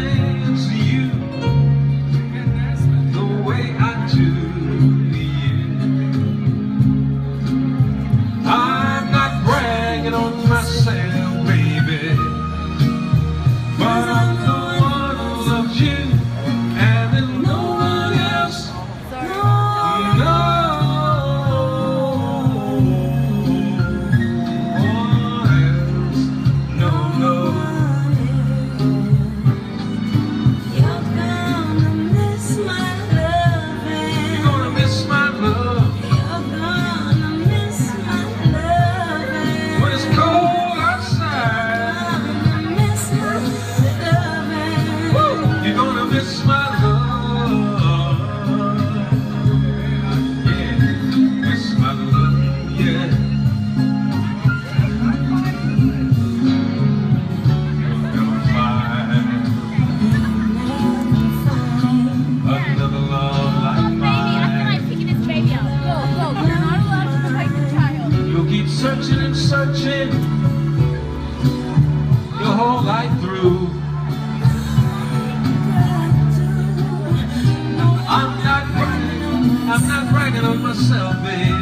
face you. searching and searching your whole life through. I'm not bragging, I'm not bragging on myself, babe.